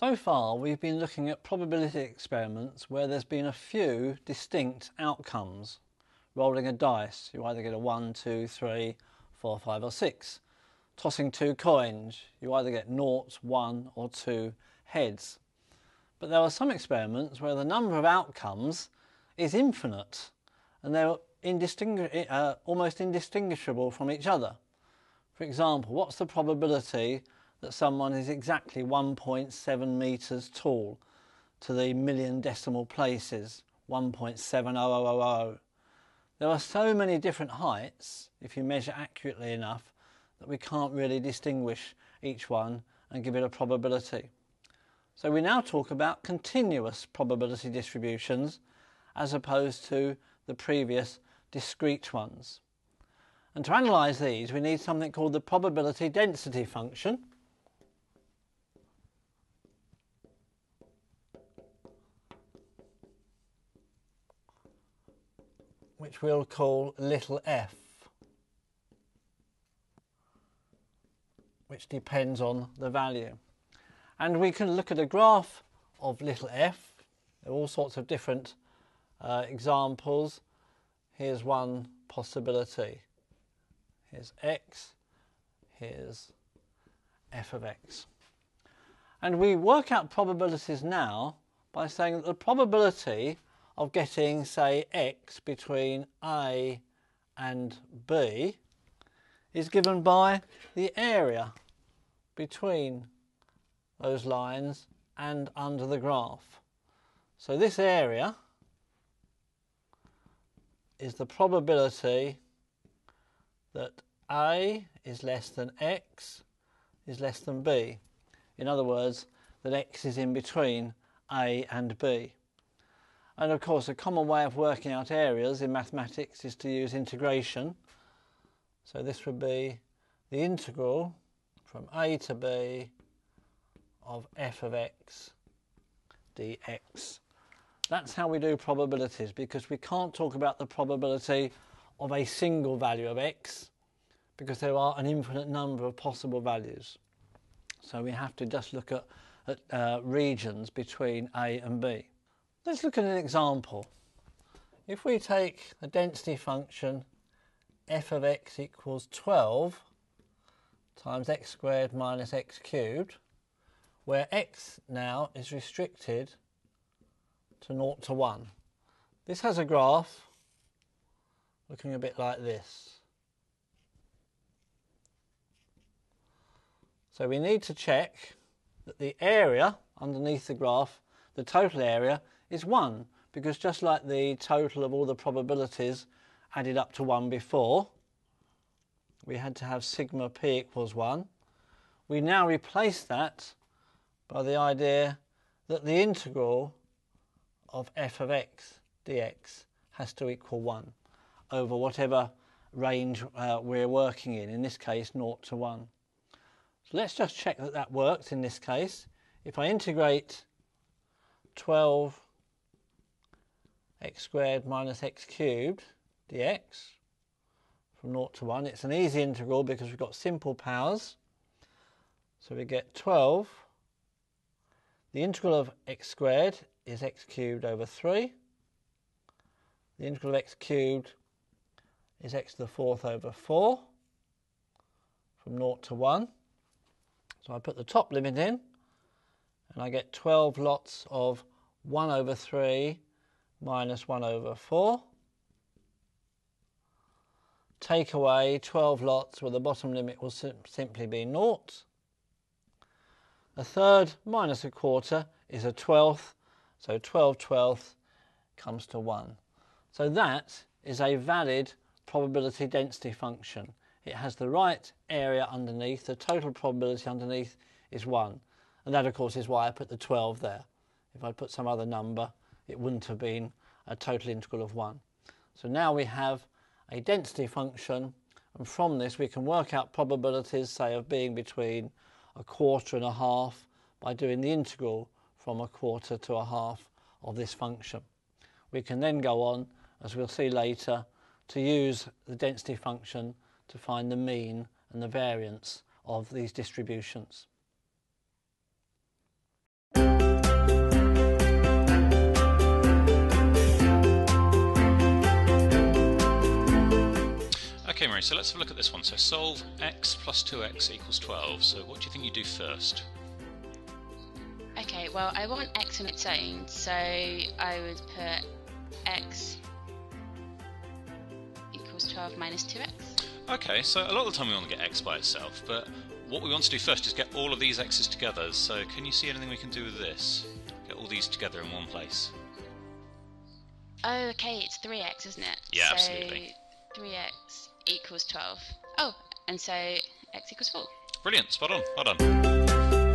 So far we've been looking at probability experiments where there's been a few distinct outcomes. Rolling a dice, you either get a 1, 2, 3, 4, 5 or 6. Tossing two coins, you either get 0, 1 or 2 heads. But there are some experiments where the number of outcomes is infinite and they're indistingu uh, almost indistinguishable from each other. For example, what's the probability that someone is exactly 1.7 metres tall to the million decimal places, 1.70000. There are so many different heights, if you measure accurately enough, that we can't really distinguish each one and give it a probability. So we now talk about continuous probability distributions as opposed to the previous discrete ones. And to analyse these, we need something called the probability density function. Which we'll call little f, which depends on the value. And we can look at a graph of little f. There are all sorts of different uh, examples. Here's one possibility. Here's x, here's f of x. And we work out probabilities now by saying that the probability of getting, say, x between A and B is given by the area between those lines and under the graph. So this area is the probability that A is less than X is less than B. In other words, that X is in between A and B. And of course, a common way of working out areas in mathematics is to use integration. So this would be the integral from a to b of f of x dx. That's how we do probabilities because we can't talk about the probability of a single value of x because there are an infinite number of possible values. So we have to just look at, at uh, regions between a and b. Let's look at an example. If we take the density function f of x equals 12 times x squared minus x cubed, where x now is restricted to 0 to 1. This has a graph looking a bit like this. So we need to check that the area underneath the graph, the total area, is 1 because just like the total of all the probabilities added up to 1 before, we had to have sigma p equals 1. We now replace that by the idea that the integral of f of x dx has to equal 1 over whatever range uh, we're working in, in this case 0 to 1. So let's just check that that works in this case. If I integrate 12 x squared minus x cubed dx from 0 to 1. It's an easy integral because we've got simple powers. So we get 12. The integral of x squared is x cubed over 3. The integral of x cubed is x to the fourth over 4 from 0 to 1. So I put the top limit in and I get 12 lots of 1 over 3 minus 1 over 4. Take away 12 lots where the bottom limit will sim simply be naught. A third minus a quarter is a twelfth, so 12 twelfths comes to 1. So that is a valid probability density function. It has the right area underneath, the total probability underneath is 1. And that of course is why I put the 12 there. If I put some other number it wouldn't have been a total integral of 1. So now we have a density function and from this we can work out probabilities say of being between a quarter and a half by doing the integral from a quarter to a half of this function. We can then go on, as we'll see later, to use the density function to find the mean and the variance of these distributions. Okay, Marie, so let's have a look at this one. So solve x plus 2x equals 12. So what do you think you do first? Okay, well, I want x on its own, so I would put x equals 12 minus 2x. Okay, so a lot of the time we want to get x by itself, but what we want to do first is get all of these x's together. So can you see anything we can do with this? Get all these together in one place. Oh, okay, it's 3x, isn't it? Yeah, so absolutely. 3x equals 12. Oh, and so x equals 4. Brilliant, spot on, well done.